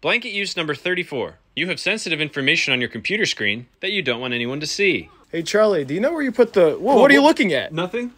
Blanket use number 34. You have sensitive information on your computer screen that you don't want anyone to see. Hey, Charlie, do you know where you put the. Whoa, what are you oh, looking at? Nothing.